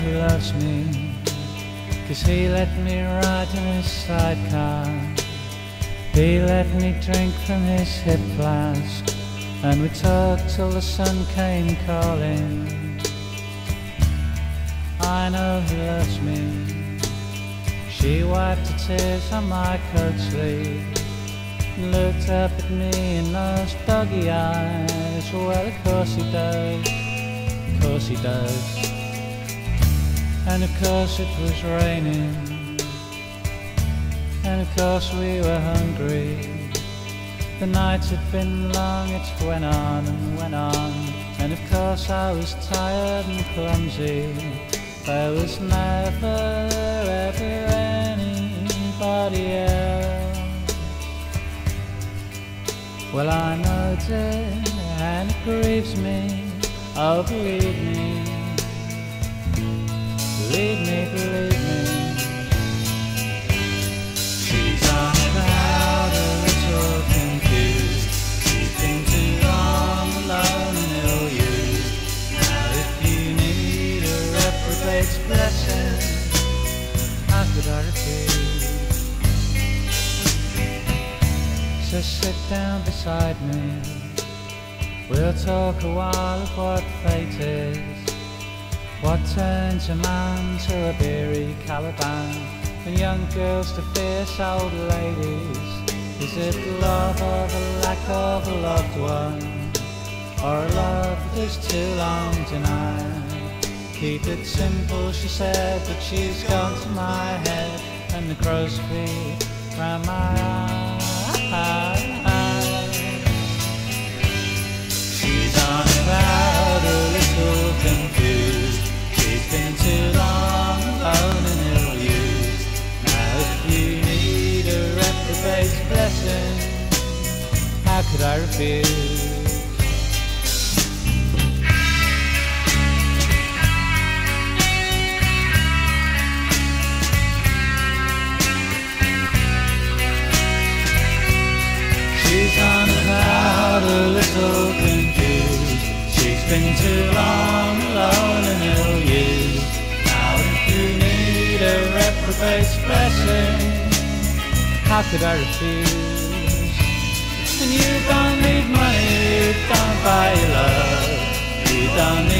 he loves me, cause he let me ride in his sidecar. He let me drink from his hip flask, and we talked till the sun came calling. I know he loves me. She wiped the tears on my coat sleeve, looked up at me in those doggy eyes. Well, of course he does, of course he does. And of course it was raining. And of course we were hungry. The nights had been long, it went on and went on. And of course I was tired and clumsy. There was never ever anybody else. Well I know it and it grieves me. Oh believe me. Believe me, believe me. She's on about a little confused. She's too long and ill-used. Now if you need a reprobate's blessing, how could I refuse? So sit down beside me. We'll talk a while of what fate is. What turns a man to a beery Caliban and young girls to fierce old ladies? Is it love or the lack of a loved one, or a love that is too long denied? Keep it simple, she said, but she's gone to my head and the crow's feet round my eyes. Could I refuse? She's on cloud, a little confused. She's been too long alone and ill-used. Now if you need a reprobate's blessing, how could I refuse? When you don't need money, don't buy love, you don't need